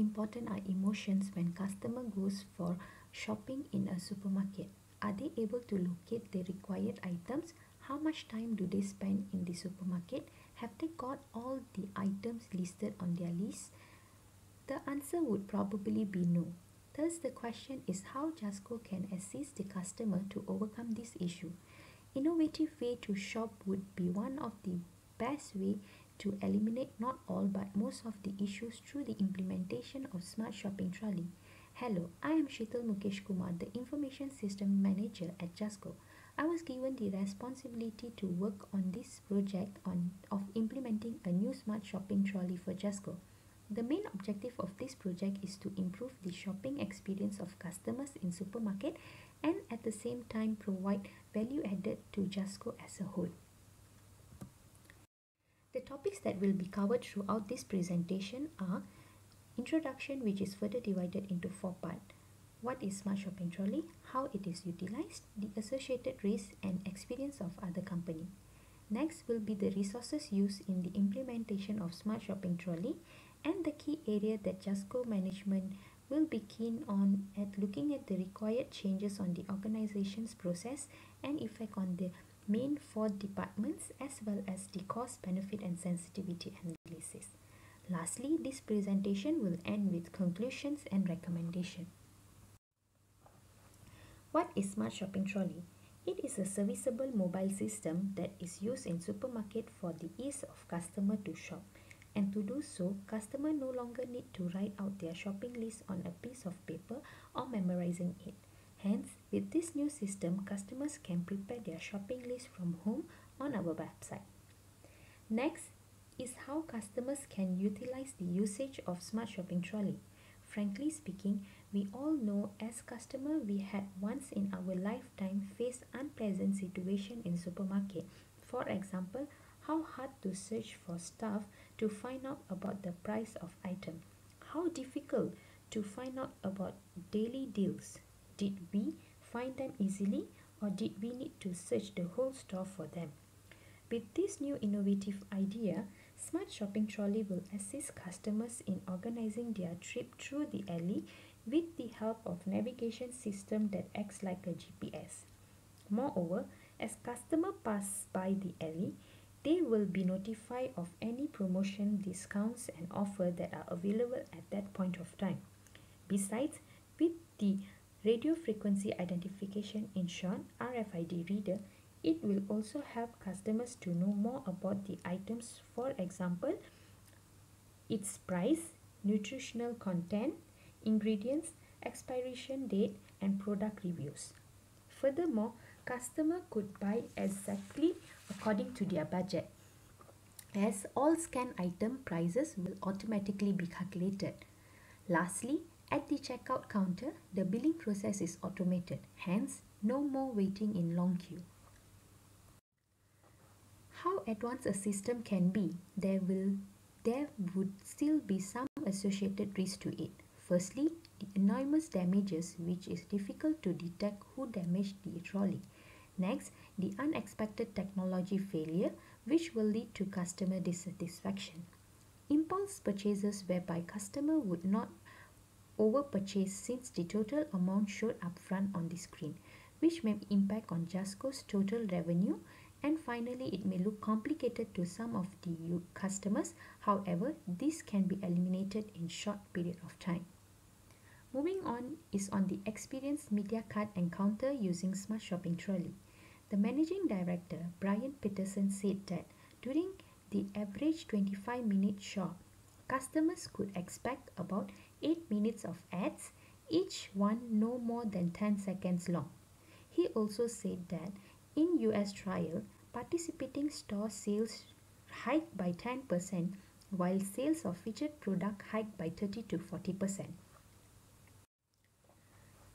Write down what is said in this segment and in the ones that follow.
important are emotions when customer goes for shopping in a supermarket? Are they able to locate the required items? How much time do they spend in the supermarket? Have they got all the items listed on their list? The answer would probably be no. Thus, the question is how Jusco can assist the customer to overcome this issue. Innovative way to shop would be one of the best way to eliminate not all but most of the issues through the implementation of Smart Shopping Trolley. Hello, I am Sheetal Mukesh Kumar, the Information System Manager at Jusco. I was given the responsibility to work on this project on, of implementing a new smart shopping trolley for Jusco. The main objective of this project is to improve the shopping experience of customers in supermarket and at the same time provide value added to Jusco as a whole. The topics that will be covered throughout this presentation are Introduction which is further divided into four parts. What is Smart Shopping Trolley? How it is utilized? The associated risks and experience of other company. Next will be the resources used in the implementation of Smart Shopping Trolley and the key area that Jusco management will be keen on at looking at the required changes on the organization's process and effect on the main four departments as well as the cost, benefit and sensitivity analysis. Lastly, this presentation will end with conclusions and recommendation. What is Smart Shopping Trolley? It is a serviceable mobile system that is used in supermarket for the ease of customer to shop. And to do so, customer no longer need to write out their shopping list on a piece of paper or memorizing it. Hence, with this new system, customers can prepare their shopping list from home on our website. Next is how customers can utilize the usage of Smart Shopping Trolley. Frankly speaking, we all know as customer we had once in our lifetime faced unpleasant situation in supermarket. For example, how hard to search for stuff to find out about the price of item. How difficult to find out about daily deals. Did we find them easily or did we need to search the whole store for them? With this new innovative idea, Smart Shopping Trolley will assist customers in organizing their trip through the alley with the help of navigation system that acts like a GPS. Moreover, as customer pass by the alley, they will be notified of any promotion, discounts and offer that are available at that point of time. Besides, with the radio frequency identification in short RFID reader, it will also help customers to know more about the items, for example, its price, nutritional content, ingredients, expiration date and product reviews. Furthermore, customer could buy exactly according to their budget as all scan item prices will automatically be calculated. Lastly, at the checkout counter, the billing process is automated, hence no more waiting in long queue. How advanced a system can be, there will there would still be some associated risk to it. Firstly, the enormous damages which is difficult to detect who damaged the trolley. Next, the unexpected technology failure which will lead to customer dissatisfaction. Impulse purchases whereby customer would not over purchase since the total amount showed upfront on the screen which may impact on Jusco's total revenue. And finally it may look complicated to some of the customers. However this can be eliminated in short period of time. Moving on is on the experience MediaCart encounter using smart shopping trolley. The managing director brian peterson said that during the average 25 minute shop customers could expect about 8 minutes of ads each one no more than 10 seconds long he also said that in US trial, participating store sales hiked by 10% while sales of featured product hiked by 30 to 40%.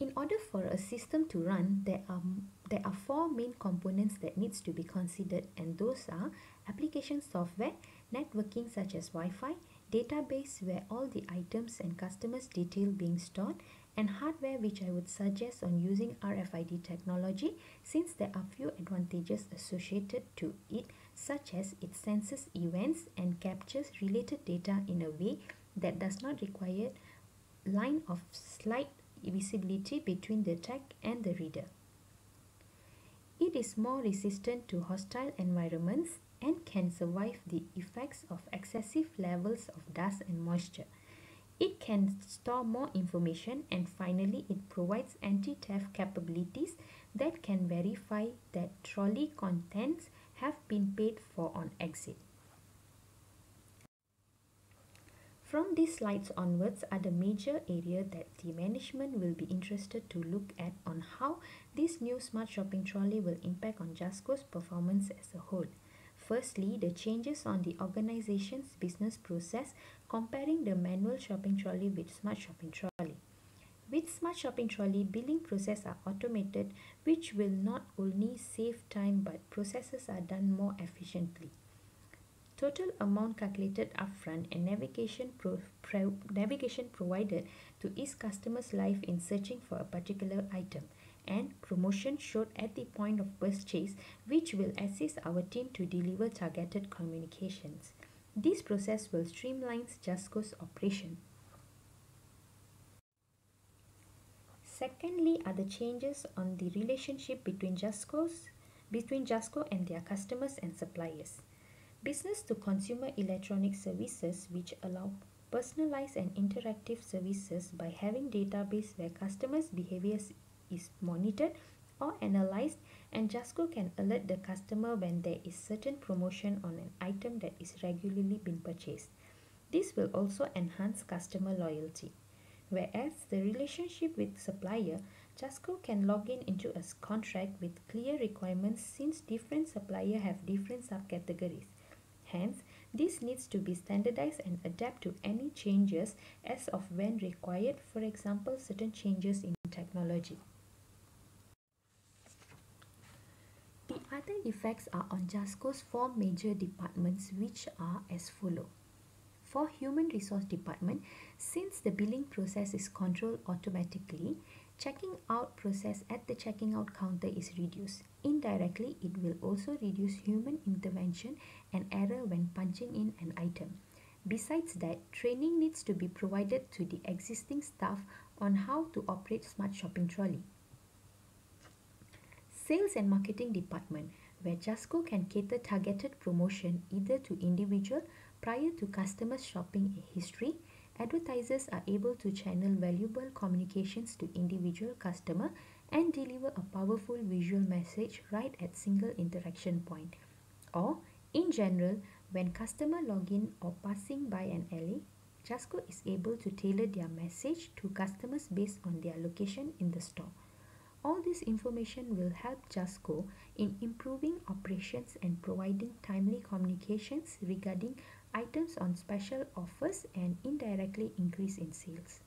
In order for a system to run, there are, there are four main components that needs to be considered and those are application software, networking such as Wi-Fi, database where all the items and customers detail being stored and hardware which I would suggest on using RFID technology since there are few advantages associated to it such as it senses events and captures related data in a way that does not require line of slight visibility between the text and the reader. It is more resistant to hostile environments and can survive the effects of excessive levels of dust and moisture. It can store more information and finally it provides anti-theft capabilities that can verify that trolley contents have been paid for on exit. From these slides onwards are the major area that the management will be interested to look at on how this new smart shopping trolley will impact on Jusco's performance as a whole. Firstly, the changes on the organization's business process comparing the manual shopping trolley with smart shopping trolley. With smart shopping trolley, billing process are automated which will not only save time but processes are done more efficiently. Total amount calculated upfront and navigation pro navigation provided to ease customers' life in searching for a particular item and promotion showed at the point of purchase which will assist our team to deliver targeted communications. This process will streamline Jusco's operation. Secondly are the changes on the relationship between Jusco's between Jusco and their customers and suppliers. Business to consumer electronic services which allow personalized and interactive services by having database where customers' behaviors is monitored or analyzed and Jusco can alert the customer when there is certain promotion on an item that is regularly being purchased. This will also enhance customer loyalty. Whereas the relationship with supplier, Jusco can log in into a contract with clear requirements since different supplier have different subcategories. Hence, this needs to be standardized and adapt to any changes as of when required, for example, certain changes in technology. The other effects are on Jusco's four major departments which are as follow. For Human Resource Department, since the billing process is controlled automatically, checking out process at the checking out counter is reduced. Indirectly, it will also reduce human intervention and error when punching in an item. Besides that, training needs to be provided to the existing staff on how to operate Smart Shopping Trolley. Sales and Marketing Department, where Jusco can cater targeted promotion either to individual prior to customer shopping history, advertisers are able to channel valuable communications to individual customer and deliver a powerful visual message right at single interaction point. Or, in general, when customer login or passing by an alley, Jusco is able to tailor their message to customers based on their location in the store. All this information will help Jusco in improving operations and providing timely communications regarding items on special offers and indirectly increase in sales.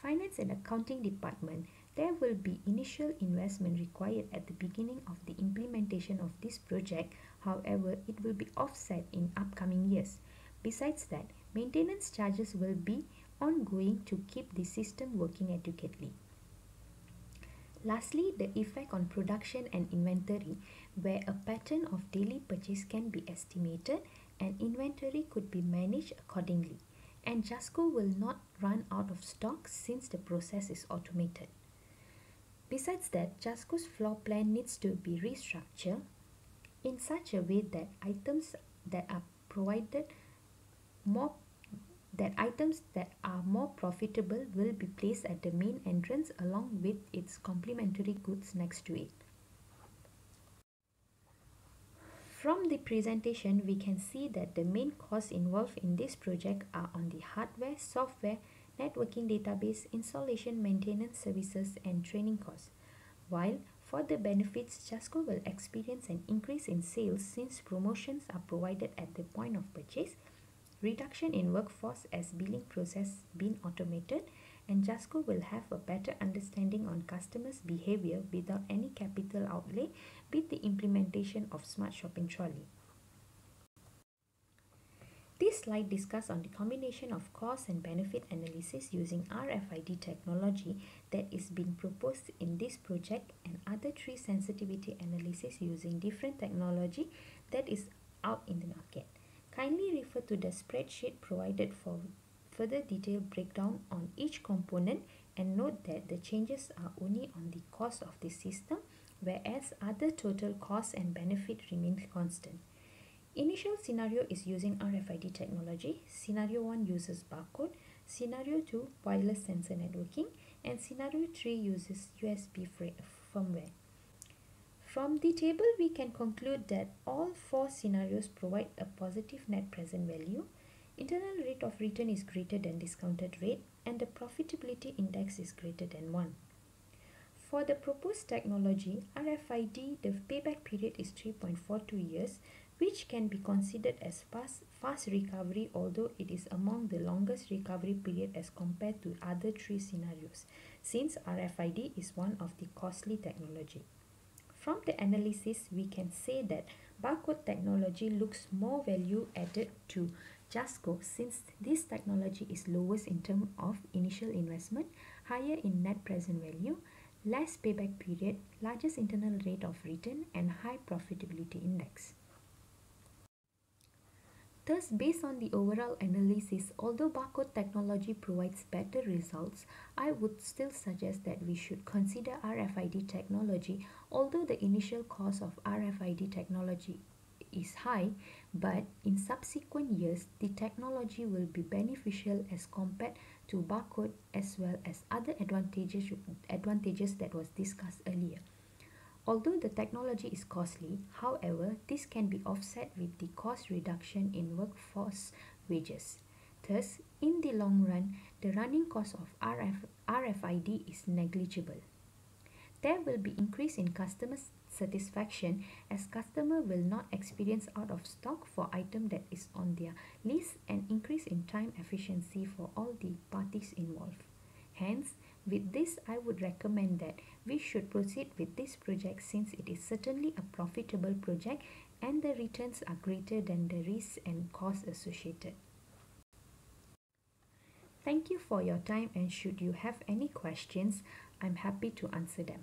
Finance and Accounting Department, there will be initial investment required at the beginning of the implementation of this project. However, it will be offset in upcoming years. Besides that, maintenance charges will be ongoing to keep the system working adequately. Lastly, the effect on production and inventory, where a pattern of daily purchase can be estimated and inventory could be managed accordingly. And Jusco will not run out of stock since the process is automated. Besides that, Jusco's floor plan needs to be restructured in such a way that items that are provided more that items that are more profitable will be placed at the main entrance along with its complementary goods next to it. From the presentation, we can see that the main costs involved in this project are on the hardware, software, networking database, installation, maintenance services, and training costs. While for the benefits, Jusco will experience an increase in sales since promotions are provided at the point of purchase reduction in workforce as billing process being automated and Jusco will have a better understanding on customers' behavior without any capital outlay with the implementation of Smart Shopping Trolley. This slide discusses on the combination of cost and benefit analysis using RFID technology that is being proposed in this project and other three sensitivity analysis using different technology that is out in the market. Kindly refer to the spreadsheet provided for further detailed breakdown on each component and note that the changes are only on the cost of the system whereas other total costs and benefit remain constant. Initial scenario is using RFID technology. Scenario 1 uses barcode. Scenario 2 wireless sensor networking and scenario 3 uses USB firmware. From the table we can conclude that all four scenarios provide a positive net present value internal rate of return is greater than discounted rate and the profitability index is greater than 1. For the proposed technology, RFID, the payback period is 3.42 years, which can be considered as fast, fast recovery although it is among the longest recovery period as compared to other three scenarios, since RFID is one of the costly technology. From the analysis, we can say that barcode technology looks more value added to Jusco since this technology is lowest in terms of initial investment, higher in net present value, less payback period, largest internal rate of return and high profitability index. Thus, based on the overall analysis, although barcode technology provides better results, I would still suggest that we should consider RFID technology although the initial cost of RFID technology is high, but in subsequent years, the technology will be beneficial as compared to barcode as well as other advantages, advantages that was discussed earlier. Although the technology is costly, however, this can be offset with the cost reduction in workforce wages. Thus, in the long run, the running cost of RF, RFID is negligible. There will be increase in customer satisfaction as customer will not experience out of stock for item that is on their list and increase in time efficiency for all the parties involved. Hence, with this, I would recommend that we should proceed with this project since it is certainly a profitable project and the returns are greater than the risks and costs associated. Thank you for your time and should you have any questions, I'm happy to answer them.